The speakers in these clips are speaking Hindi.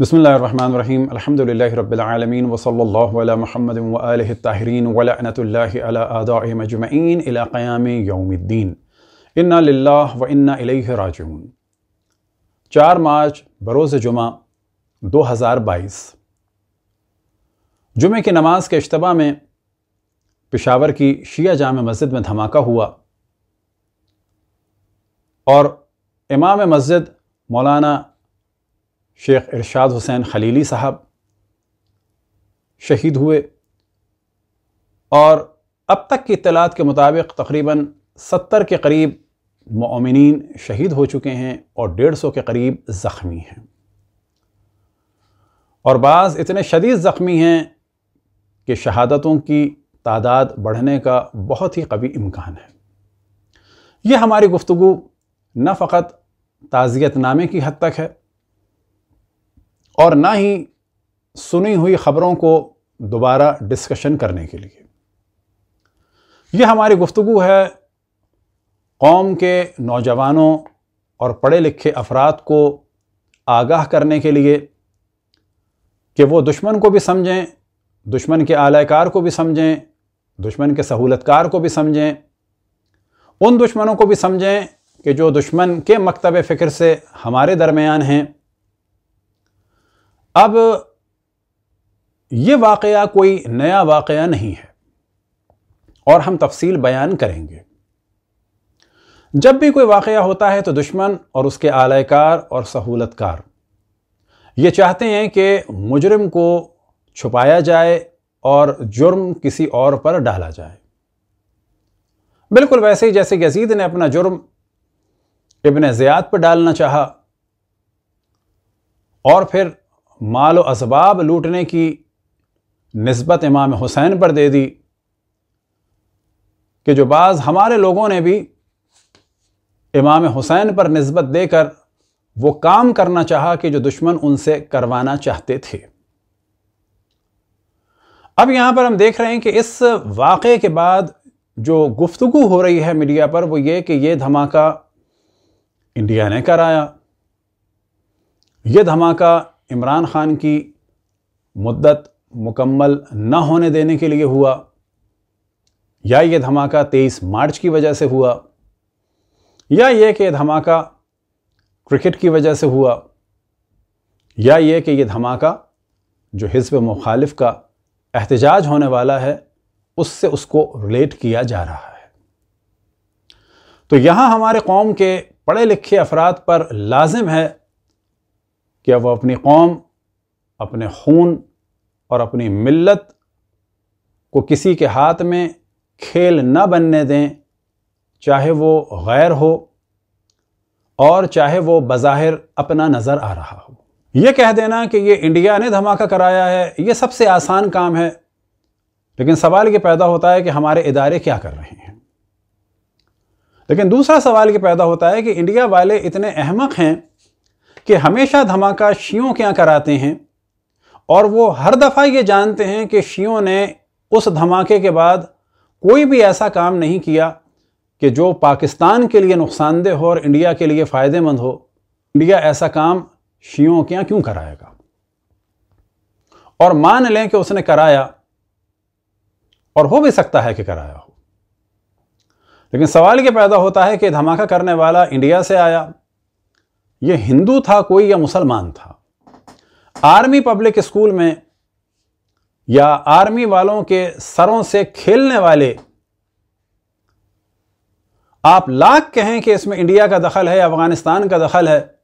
बसमीम अलहमदिल्ला रबालमीन वसल्ला महमद वाहिरीन वलनतल्लामजमैन क़याम यौमुद्दीन इन्ना व इन्ना इलैहि चार मार्च, बरोज़ जुमा 2022 जुमे की नमाज़ के अज्तबा में पेशावर की शिया जाम मस्जिद में धमाका हुआ। और इमाम मस्जिद मौलाना शेख इरशाद हुसैन खलीली साहब शहीद हुए और अब तक की इतलात के मुताबिक तकरीबन सत्तर के करीब ममिन शहीद हो चुके हैं और डेढ़ सौ के करीब ज़ख्मी हैं। और बाज़ इतने शदीद ज़ख्मी हैं कि शहादतों की तादाद बढ़ने का बहुत ही कभी इम्कान है। यह हमारी गुफ्तु न फ़कत ताज़ियतनामे की हद तक है। और ना ही सुनी हुई ख़बरों को दोबारा डिस्कशन करने के लिए। यह हमारी गुफ्तु है कौम के नौजवानों और पढ़े लिखे अफराद को आगाह करने के लिए कि वो दुश्मन को भी समझें, दुश्मन के आलाकार को भी समझें, दुश्मन के सहूलतकार को भी समझें, उन दुश्मनों को भी समझें कि जो दुश्मन के मकतब फ़िक्र से हमारे दरमियान हैं अब ये वाक़ कोई नया वाक़ नहीं है और हम तफसील बयान करेंगे। जब भी कोई वाक़ होता है तो दुश्मन और उसके आलाकार और सहूलतकार, ये चाहते हैं कि मुजरम को छुपाया जाए और जुर्म किसी और पर डाला जाए। बिल्कुल वैसे ही जैसे यजीद ने अपना जुर्म इबन ज़ियाद पर डालना चाहा और फिर माल असबाब लूटने की नस्बत इमाम हुसैन पर दे दी, कि जो बाज़ हमारे लोगों ने भी इमाम हुसैन पर नस्बत देकर वो काम करना चाहा कि जो दुश्मन उनसे करवाना चाहते थे। अब यहाँ पर हम देख रहे हैं कि इस वाक़े के बाद जो गुफ्तगु हो रही है मीडिया पर, वो ये कि ये धमाका इंडिया ने कराया, ये धमाका इमरान ख़ान की मुद्दत मुकम्मल न होने देने के लिए हुआ, या ये धमाका 23 मार्च की वजह से हुआ, या ये कि धमाका क्रिकेट की वजह से हुआ, या ये कि यह धमाका जो हिजब मुखालिफ का एहतजाज होने वाला है, उससे उसको रिलेट किया जा रहा है। तो यहाँ हमारे कौम के पढ़े लिखे अफराद पर लाजिम है कि वह अपनी कौम, अपने खून और अपनी मिल्लत को किसी के हाथ में खेल न बनने दें, चाहे वो गैर हो और चाहे वो बज़ाहिर अपना नज़र आ रहा हो। ये कह देना कि ये इंडिया ने धमाका कराया है, ये सबसे आसान काम है। लेकिन सवाल ये पैदा होता है कि हमारे इदारे क्या कर रहे हैं। लेकिन दूसरा सवाल ये पैदा होता है कि इंडिया वाले इतने अहमक हैं कि हमेशा धमाका शियों के यहाँ कराते हैं और वो हर दफ़ा ये जानते हैं कि शियों ने उस धमाके के बाद कोई भी ऐसा काम नहीं किया कि जो पाकिस्तान के लिए नुकसानदेह हो और इंडिया के लिए फ़ायदेमंद हो। इंडिया ऐसा काम शियों के यहाँ क्यों कराएगा? और मान लें कि उसने कराया और हो भी सकता है कि कराया हो। लेकिन सवाल ये पैदा होता है कि धमाका करने वाला इंडिया से आया ये हिंदू था कोई या मुसलमान था? आर्मी पब्लिक स्कूल में या आर्मी वालों के सरों से खेलने वाले, आप लाख कहें कि इसमें इंडिया का दखल है, अफ़गानिस्तान का दखल है।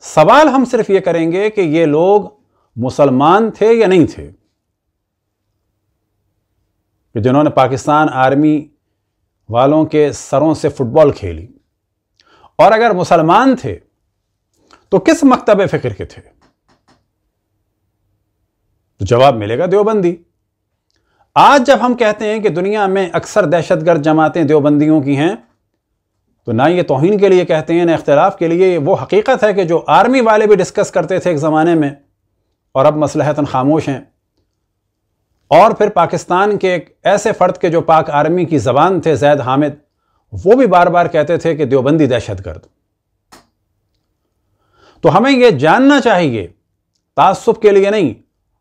सवाल हम सिर्फ़ ये करेंगे कि ये लोग मुसलमान थे या नहीं थे? कि जिन्होंने पाकिस्तान आर्मी वालों के सरों से फुटबॉल खेली। और अगर मुसलमान थे तो किस मकतब फ़िक्र के थे? तो जवाब मिलेगा देवबंदी। आज जब हम कहते हैं कि दुनिया में अक्सर दहशतगर्द जमातें देवबंदियों की हैं तो ना ये तोहन के लिए कहते हैं, ना इख्तलाफ के लिए, वो हकीकत है कि जो आर्मी वाले भी डिस्कस करते थे एक ज़माने में, और अब मसलहतन खामोश हैं। और फिर पाकिस्तान के एक ऐसे फ़र्द के जो पाक आर्मी की ज़बान थे, जैद हामिद, वो भी बार बार कहते थे कि देवबंदी दहशतगर्द। तो हमें यह जानना चाहिए तासुब के लिए नहीं,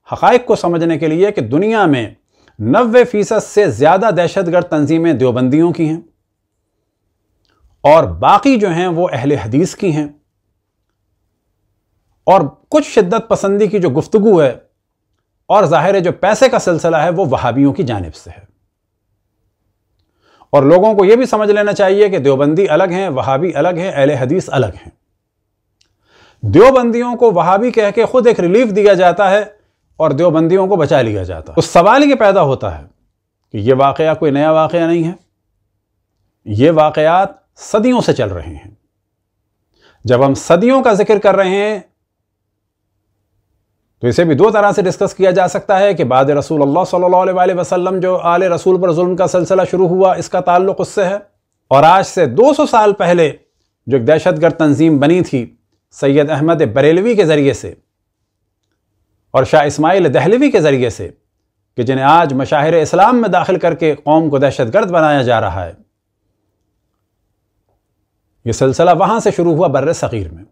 हकाइक को समझने के लिए कि दुनिया में नबे फ़ीसद से ज़्यादा दहशतगर्द तंजीमें देवबंदियों की हैं और बाकी जो हैं वो अहले हदीस की हैं। और कुछ शिद्दत पसंदी की जो गुफ्तु है और ज़ाहिर है जो पैसे का सिलसिला है वो वहाबियों की जानब से है। और लोगों को यह भी समझ लेना चाहिए कि देवबंदी अलग हैं, वहाबी अलग हैं, अहले हदीस अलग हैं। देवबंदियों को वहाबी कह के खुद एक रिलीफ दिया जाता है और देवबंदियों को बचा लिया जाता है। उस सवाल ये पैदा होता है कि यह वाकया कोई नया वाकया नहीं है। ये वाकयात सदियों से चल रहे हैं। जब हम सदियों का ज़िक्र कर रहे हैं तो इसे भी दो तरह से डिस्कस किया जा सकता है कि बाद रसूल अल्लाह सल्लल्लाहु अलैहि वसल्लम जो आले रसूल पर जुल्म का सिलसिला शुरू हुआ, इसका ताल्लुक उससे है। और आज से 200 साल पहले जो एक दहशतगर्द तंजीम बनी थी सैयद अहमद बरेलवी के ज़रिए से और शाह इस्माइल दहलवी के ज़रिए से कि जिन्हें आज मशाहिर इस्लाम में दाखिल करके कौम को दहशतगर्द बनाया जा रहा है। यह सिलसिला वहाँ से शुरू हुआ बर्र सग़ीर में।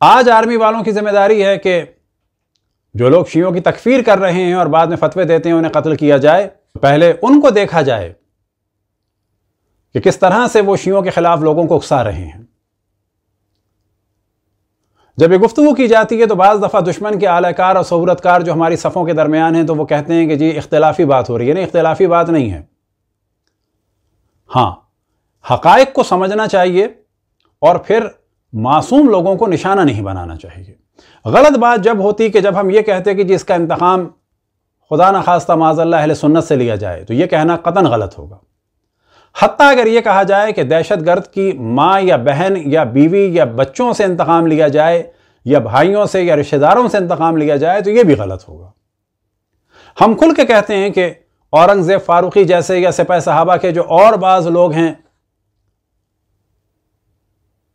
आज आर्मी वालों की ज़िम्मेदारी है कि जो लोग शियों की तकफीर कर रहे हैं और बाद में फतवे देते हैं, उन्हें कत्ल किया जाए। पहले उनको देखा जाए कि किस तरह से वो शियों के खिलाफ लोगों को उकसा रहे हैं। जब ये गुफ्तु की जाती है तो बाज़ दफ़ा दुश्मन के आलाकार और सहूरतकार जो हमारी सफ़ों के दरमियान हैं तो वो कहते हैं कि जी, इख्तलाफी बात हो रही है। नहीं इख्तलाफी बात नहीं है। हाँ हकायक को समझना चाहिए और फिर मासूम लोगों को निशाना नहीं बनाना चाहिए। गलत बात जब होती कि जब हम ये कहते कि जी, इसका इंतकाम खुदा न खास्ता माजल्ला सुन्नत से लिया जाए तो ये कहना कतन गलत होगा। हती अगर ये कहा जाए कि दहशत गर्द की माँ या बहन या बीवी या बच्चों से इंतकाम लिया जाए, या भाइयों से या रिश्तेदारों से इंतकाम लिया जाए तो ये भी गलत होगा। हम खुल के कहते हैं कि औरंगज़ेब फारूकी जैसे या सिपह सहाबा के जो और बाज़ लोग हैं,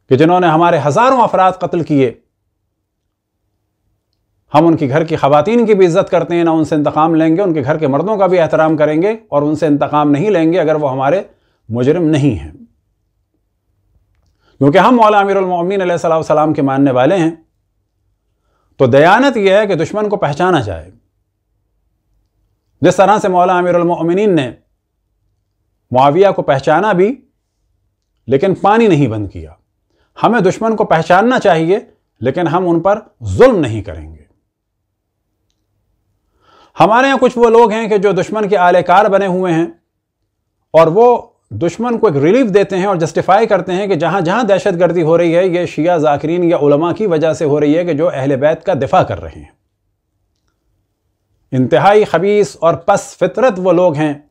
कि जिन्होंने हमारे हज़ारों अफराद कत्ल किए, हम उनके घर की खातन की भी इज़्ज़त करते हैं, ना उनसे इंतकाम लेंगे, उनके घर के मर्दों का भी एहतराम करेंगे और उनसे इंतकाम नहीं लेंगे अगर वो हमारे मुजरम नहीं है। क्योंकि हम मौला अमीरमिन सलाम के मानने वाले हैं। तो दयानत यह है कि दुश्मन को पहचाना जाए। जिस तरह से मौला अमीरमिन ने मुआविया को पहचाना भी, लेकिन पानी नहीं बंद किया। हमें दुश्मन को पहचानना चाहिए, लेकिन हम उन पर जुल्म नहीं करेंगे। हमारे यहाँ कुछ वो लोग हैं कि जो दुश्मन के आलेकार बने हुए हैं, और वो दुश्मन को एक रिलीफ देते हैं और जस्टिफाई करते हैं कि जहाँ जहाँ दहशत गर्दी हो रही है, ये शिया जाकरीन या उलमा की वजह से हो रही है कि जो अहल बैत का दिफा कर रहे हैं। इंतहाई खबीस और पस फितरत वो लोग हैं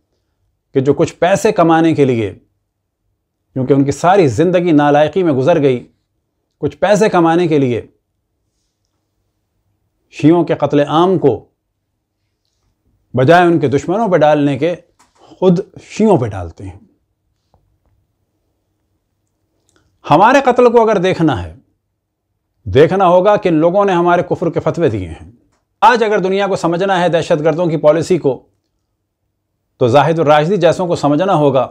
कि जो कुछ पैसे कमाने के लिए, क्योंकि उनकी सारी ज़िंदगी नालायकी में गुजर गई, कुछ पैसे कमाने के लिए शियों के कत्ल आम को बजाय उनके दुश्मनों पर डालने के खुद शियों पर डालते हैं। हमारे कत्ल को अगर देखना है, देखना होगा कि लोगों ने हमारे कुफर के फतवे दिए हैं। आज अगर दुनिया को समझना है दहशत गर्दों की पॉलिसी को तो जाहिद राशदी जैसों को समझना होगा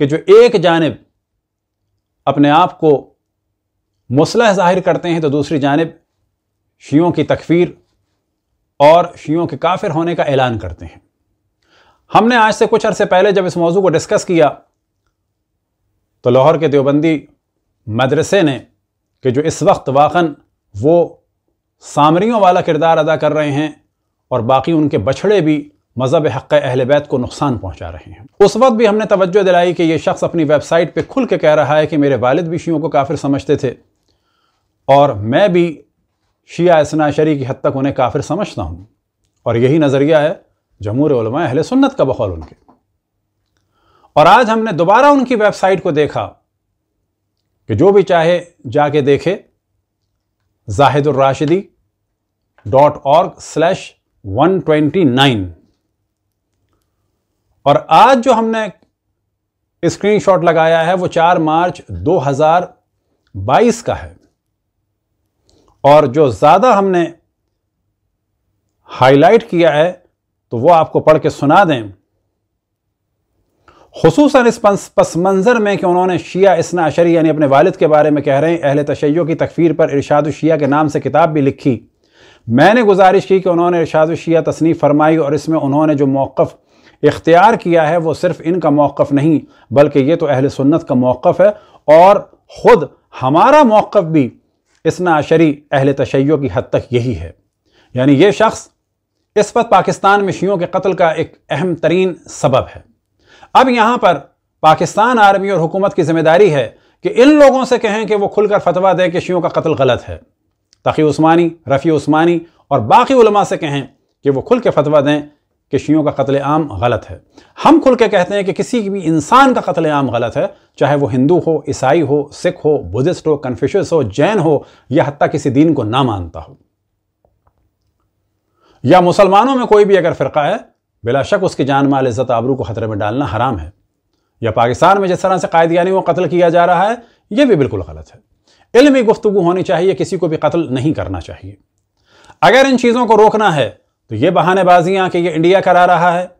कि जो एक जानब अपने आप को मुसलह ज़ाहिर करते हैं तो दूसरी जानब शियों की तकफीर और शियों के काफिर होने का ऐलान करते हैं। हमने आज से कुछ अरसे पहले जब इस मौजू को डिस्कस किया तो लाहौर के देवबंदी मदरसे ने कि जो इस वक्त वाकन वो सामरियों वाला किरदार अदा कर रहे हैं और बाकी उनके बछड़े भी मज़हब हक़ अहल बैत को नुकसान पहुँचा रहे हैं। उस वक्त भी हमने तवज्जो दिलाई कि यह शख्स अपनी वेबसाइट पर खुल के कह रहा है कि मेरे वालिद भी शियों को काफिर समझते थे और मैं भी शिया इसना शरी की हद तक उन्हें काफिर समझता हूँ। और यही नज़रिया है जमूर अहल सुन्नत का बखौल उनके। और आज हमने दोबारा उनकी वेबसाइट को देखा कि जो भी चाहे जाके देखे Zahidulrashidi dot org slash one twenty nine और आज जो हमने स्क्रीनशॉट लगाया है, वो चार मार्च 2022 का है। और जो ज़्यादा हमने हाईलाइट किया है तो वो आपको पढ़ के सुना दें। खसूस इस पस पस मंज़र में कि उन्होंने शिया इसना अशरी यानी अपने वालिद के बारे में कह रहे हैं, अहल तशैय की तकफीर पर इरशाद शिया के नाम से किताब भी लिखी। मैंने गुजारिश की कि उन्होंने इर्शाद शिया तसनीफ़ फरमाई और इसमें उन्होंने जो मौक़ इख्तियार किया है, वो सिर्फ़ इनका मौक़ नहीं, बल्कि ये तो अहल सुन्नत का मौक़ है और ख़ुद हमारा मौक़ भी इसना अशरी अहल तशैय की हद तक यही है। यानी ये शख्स इस वक्त पाकिस्तान में शियों के कत्ल का एक अहम तरीन सबब है। अब यहाँ पर पाकिस्तान आर्मी और हुकूमत की ज़िम्मेदारी है कि इन लोगों से कहें कि वो खुलकर फतवा दें कि शियों का कत्ल गलत है। तकी उस्मानी, रफ़ी उस्मानी और बाकी उलमा से कहें कि वो खुल के फतवा दें कि शियों का कत्ल आम गलत है। हम खुल के कहते हैं कि किसी भी इंसान का कत्ल आम गलत है, चाहे वो हिंदू हो, ईसाई हो, सिख हो, बुद्धिस्ट हो कन्फ्यूशस हो, जैन हो, या हत्या किसी दीन को ना मानता हो। या मुसलमानों में कोई भी अगर फ़िरका है बिला शक उसकी जान माल इज़्ज़त आबरू को ख़तरे में डालना हराम है। या पाकिस्तान में जिस तरह से कायदियानी को कत्ल किया जा रहा है यह भी बिल्कुल गलत है। इल्मी गुफ्तु होनी चाहिए, किसी को भी कत्ल नहीं करना चाहिए। अगर इन चीज़ों को रोकना है तो ये बहानेबाजियाँ कि ये इंडिया करा रहा है,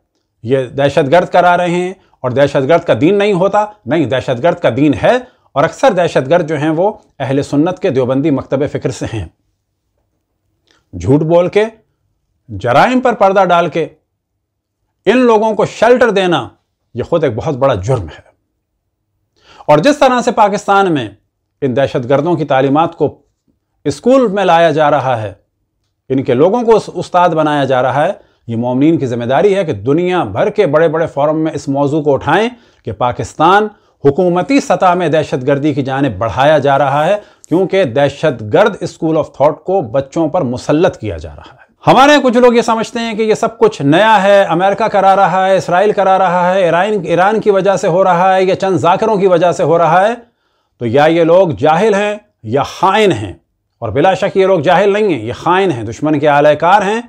ये दहशतगर्द करा रहे हैं, और दहशतगर्द का दीन नहीं होता, नहीं, दहशतगर्द का दीन है, और अक्सर दहशतगर्द जो हैं वो अहल सुन्नत के देवबंदी मकतब फ़िक्र से हैं। झूठ बोल के, जराइम पर पर्दा डाल के इन लोगों को शेल्टर देना यह खुद एक बहुत बड़ा जुर्म है। और जिस तरह से पाकिस्तान में इन दहशतगर्दों की तालीमत को स्कूल में लाया जा रहा है, इनके लोगों को उस्ताद बनाया जा रहा है, ये मोमिन की ज़िम्मेदारी है कि दुनिया भर के बड़े बड़े फोरम में इस मौजू को उठाएँ कि पाकिस्तान हुकूमती सतह में दहशत गर्दी की जानब बढ़ाया जा रहा है, क्योंकि दहशत गर्द स्कूल ऑफ़ थाट को बच्चों पर मुसलत किया जा रहा है। हमारे कुछ लोग ये समझते हैं कि ये सब कुछ नया है, अमेरिका करा रहा है, इसराइल करा रहा है, ईरान ईरान की वजह से हो रहा है, या चंद जाकरों की वजह से हो रहा है तो या ये लोग जाहिल हैं या खाइन हैं। और बिला शक ये लोग जाहिल नहीं हैं, ये खाइन हैं, दुश्मन के आलाकार हैं,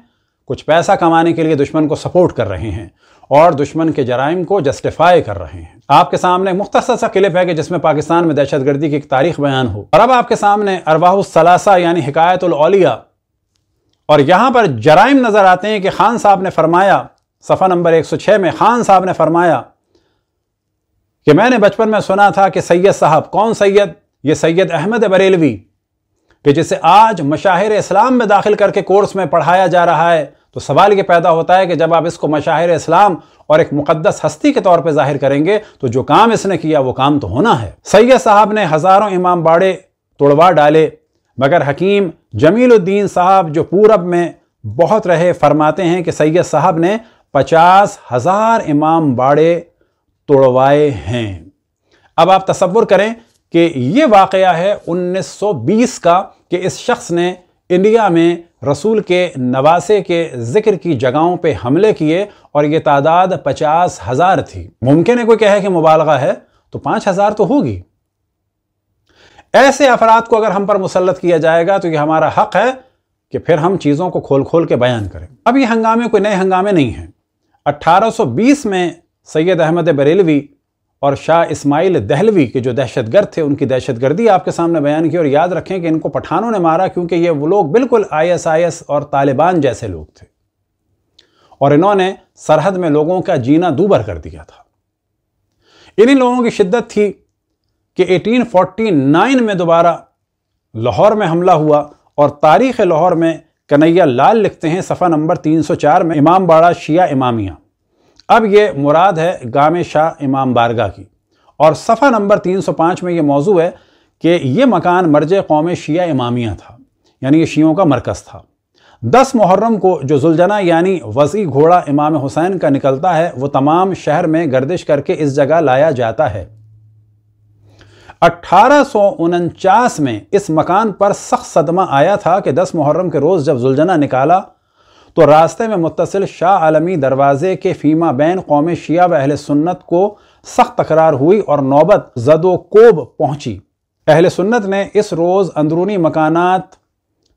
कुछ पैसा कमाने के लिए दुश्मन को सपोर्ट कर रहे हैं और दुश्मन के जराइम को जस्टिफाई कर रहे हैं। आपके सामने मुख्तर सा क्लिप है कि जिसमें पाकिस्तान में दहशत गर्दी की एक तारीख बयान हो। और अब आपके सामने अरवाहसलासा यानी हिकायतुलौलिया और यहाँ पर जराइम नज़र आते हैं कि खान साहब ने फरमाया, सफ़ा नंबर 106 में खान साहब ने फरमाया कि मैंने बचपन में सुना था कि सैयद साहब, कौन सैयद? ये सैयद अहमद बरेलवी, कि जिसे आज मशाहिर इस्लाम में दाखिल करके कोर्स में पढ़ाया जा रहा है तो सवाल ये पैदा होता है कि जब आप इसको मशाहिर इस्लाम और एक मुकदस हस्ती के तौर पर ज़ाहिर करेंगे तो जो काम इसने किया, वो काम तो होना है। सैयद साहब ने हज़ारों इमाम बाड़े तोड़वा डाले मगर हकीम जमीलुद्दीन साहब जो पूरब में बहुत रहे, फरमाते हैं कि सैयद साहब ने पचास हज़ार इमाम बाड़े तोड़वाए हैं। अब आप तस्वुर करें कि ये वाक़ है 1920 का कि इस शख्स ने इंडिया में रसूल के नवासे के ज़िक्र की जगहों पे हमले किए और ये तादाद पचास हज़ार थी। मुमकिन है कोई कहे कि मुबालगा है तो पाँच हज़ार तो होगी। ऐसे अफराद को अगर हम पर मुसलत किया जाएगा तो ये हमारा हक है कि फिर हम चीज़ों को खोल खोल के बयान करें। अब ये हंगामे कोई नए हंगामे नहीं हैं। 1820 में सैयद अहमद बरेलवी और शाह इस्माइल दहलवी के जो दहशतगर्द थे, उनकी दहशतगर्दी आपके सामने बयान की और याद रखें कि इनको पठानों ने मारा, क्योंकि ये वो लोग बिल्कुल आईएसआईएस और तालिबान जैसे लोग थे। और इन्होंने सरहद में लोगों का जीना दूबर कर दिया था। इन्हीं लोगों की शिद्दत थी कि 1849 में दोबारा लाहौर में हमला हुआ और तारीख़ लाहौर में कन्हैया लाल लिखते हैं, सफ़ा नंबर 304 में, इमाम बाड़ा शिया इमामिया। अब ये मुराद है गाम शाह इमाम बारगाह की। और सफ़ा नंबर 305 में ये मौजू है कि ये मकान मर्ज कौम शिया इमामिया था, यानी ये शियों का मरकज़ था। दस मुहर्रम को जो जुलझना यानी वसी घोड़ा इमाम हुसैन का निकलता है, वो तमाम शहर में गर्दिश करके इस जगह लाया जाता है। अठारह में इस मकान पर सख्त सदमा आया था कि 10 मुहर्रम के रोज़ जब जुलझना निकाला तो रास्ते में मुतसिल शाह आलमी दरवाजे के फीमा बैन कौम शिया व अहल सुन्नत को सख्त तकरार हुई और नौबत जदोकोब पहुँची। अहल सुन्नत ने इस रोज़ अंदरूनी मकानात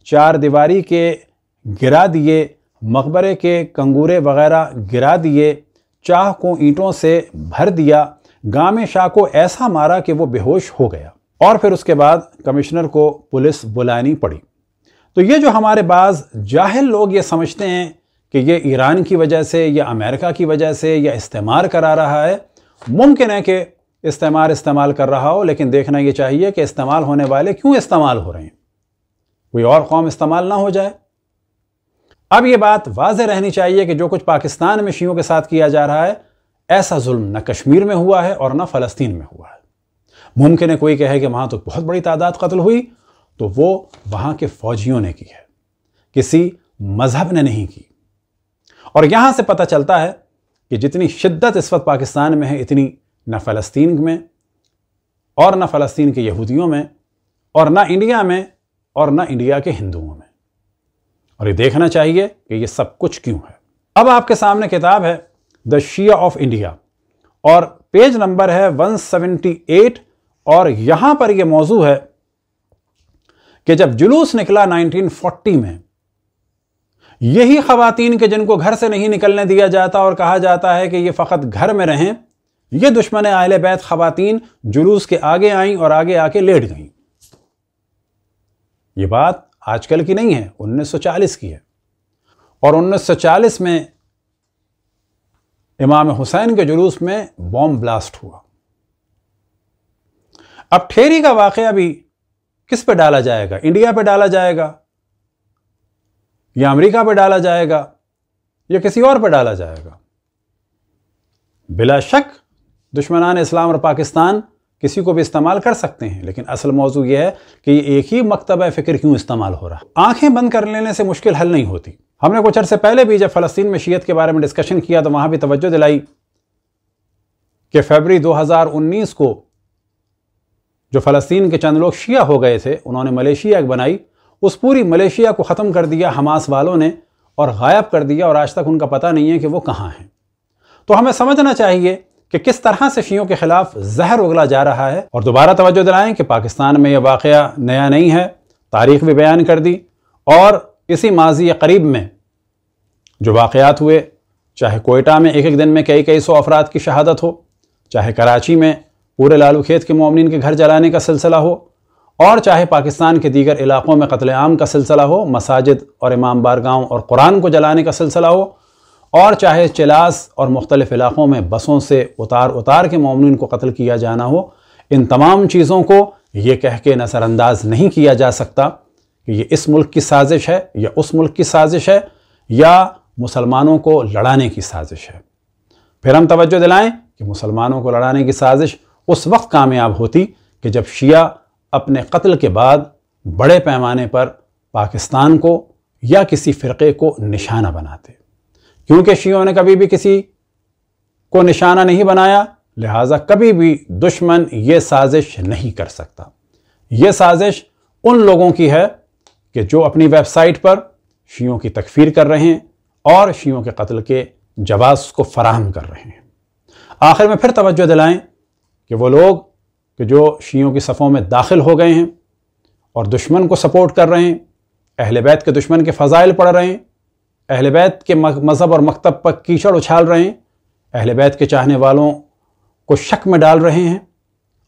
चार दीवारी के गिरा दिए, मकबरे के कंगूरे वगैरह गिरा दिए, चाह को ईंटों से भर दिया गामे शाह को ऐसा मारा कि वो बेहोश हो गया। और फिर उसके बाद कमिश्नर को पुलिस बुलानी पड़ी। तो ये जो हमारे बाज जाहिल लोग ये समझते हैं कि ये ईरान की वजह से, या अमेरिका की वजह से या इस्तेमाल करा रहा है, मुमकिन है कि इस्तेमाल इस्तेमाल कर रहा हो, लेकिन देखना ये चाहिए कि इस्तेमाल होने वाले क्यों इस्तेमाल हो रहे हैं। कोई और कौम इस्तेमाल ना हो जाए। अब यह बात वाज रहनी चाहिए कि जो कुछ पाकिस्तान में शीयों के साथ किया जा रहा है ऐसा जुल्म न कश्मीर में हुआ है और न फ़लस्तीन में हुआ है। मुमकिन है कोई कहे कि वहाँ तो बहुत बड़ी तादाद कत्ल हुई तो वो वहाँ के फौजियों ने की है। किसी मज़हब ने नहीं की। और यहाँ से पता चलता है कि जितनी शिद्दत इस वक्त पाकिस्तान में है, इतनी न फ़लस्तीन में और न फ़लस्तीन के यहूदियों में और न इंडिया में और न इंडिया के हिंदुओं में। और ये देखना चाहिए कि ये सब कुछ क्यों है। अब आपके सामने किताब है। The Shia of India. और पेज नंबर है 178 और यहाँ पर यह मौजू है कि जब जुलूस निकला 1940 में, यही खातन के जिनको घर से नहीं निकलने दिया जाता और कहा जाता है कि ये फ़कत घर में रहें, ये दुश्मन आयल बैत खातन जुलूस के आगे आईं और आगे आके लेट गईं। ये बात आजकल की नहीं है 1940 की है। और 1940 में इमाम हुसैन के जुलूस में बॉम्ब ब्लास्ट हुआ। अब ठेरी का वाक़ भी किस पे डाला जाएगा? इंडिया पे डाला जाएगा? या अमेरिका पे डाला जाएगा? या किसी और पे डाला जाएगा? बिला शक, दुश्मनान इस्लाम और पाकिस्तान किसी को भी इस्तेमाल कर सकते हैं, लेकिन असल मौजू यह है कि एक ही मकतब फ़िक्र क्यों इस्तेमाल हो रहा? आँखें बंद कर लेने से मुश्किल हल नहीं होती। हमने कुछ अर्से पहले भी जब फ़लस्तीन में शीयत के बारे में डिस्कशन किया तो वहाँ भी तवज्जो दिलाई कि फरवरी 2019 को जो फ़लस्तीन के चंद लोग शिया हो गए थे, उन्होंने मलेशिया एक बनाई। उस पूरी मलेशिया को ख़त्म कर दिया हमास वालों ने और गायब कर दिया, और आज तक उनका पता नहीं है कि वो कहाँ हैं। तो हमें समझना चाहिए कि किस तरह से शियों के खिलाफ जहर उगला जा रहा है। और दोबारा तवज्जो दिलाएँ कि पाकिस्तान में यह वाक़ नया नहीं है। तारीख भी बयान कर दी। और इसी माजी करीब में जो वाक़ात हुए, चाहे कोयटा में एक एक दिन में कई कई सौ अफराद की शहादत हो, चाहे कराची में पूरे लालू खेत के ममिन के घर जलाने का सिलसिला हो, और चाहे पाकिस्तान के दीगर इलाक़ों में कत्लेआम का सिलसिला हो, मसाजिद और इमाम बारगाँव और कुरान को जलाने का सिलसिला हो और चाहे चिलास और मुख्तलिफ़ इलाक़ों में बसों से उतार उतार के ममिन को कत्ल किया जाना हो, इन तमाम चीज़ों को ये कह के नज़रअंदाज नहीं किया जा सकता कि ये इस मुल्क की साजिश है या उस मुल्क की साजिश है या मुसलमानों को लड़ाने की साजिश है। फिर हम तवज्जो दिलाएँ कि मुसलमानों को लड़ाने की साजिश उस वक्त कामयाब होती कि जब शिया अपने कत्ल के बाद बड़े पैमाने पर पाकिस्तान को या किसी फ़िरक़े को निशाना बनाते। क्योंकि शियों ने कभी भी किसी को निशाना नहीं बनाया, लिहाजा कभी भी दुश्मन ये साजिश नहीं कर सकता। ये साजिश उन लोगों की है कि जो अपनी वेबसाइट पर शियों की तकफीर कर रहे हैं और शियों के कत्ल के जवाब को फराहम कर रहे हैं। आखिर में फिर तवज्जो दिलाएँ कि वो लोग कि जो शियों की सफ़ों में दाखिल हो गए हैं और दुश्मन को सपोर्ट कर रहे हैं, अहल बैत के दुश्मन के फ़जाइल पढ़ रहे हैं अहल बैत के मज़हब और मकतब पर कीचड़ उछाल रहे हैं। अहल बैत के चाहने वालों को शक में डाल रहे हैं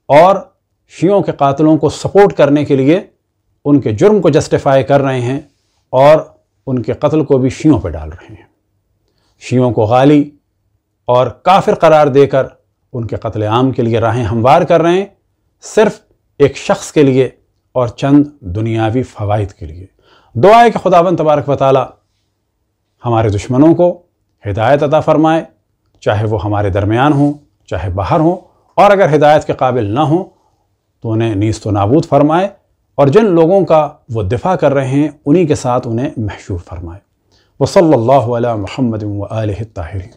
और शियों के कातलों को सपोर्ट करने के लिए उनके जुर्म को जस्टिफाई कर रहे हैं और उनके कत्ल को भी शियों पर डाल रहे हैं। शियों को गाली और काफिर करार देकर उनके कत्ल आम के लिए राहें हमवार कर रहे हैं सिर्फ़ एक शख्स के लिए और चंद दुनियावी फ़वाद के लिए। दुआ कि खुदाबंद तबारक वाली हमारे दुश्मनों को हिदायत अदा फ़रमाए, चाहे वो हमारे दरमियान हों, चाहे बाहर हों, और अगर हिदायत के काबिल ना हों तो उन्हें नीस तो नाबूद फरमाए, और जिन लोगों का वो दिफा कर रहे हैं, उन्हीं के साथ उन्हें महशूर फरमाए। वसल्ला महमद व ताहरी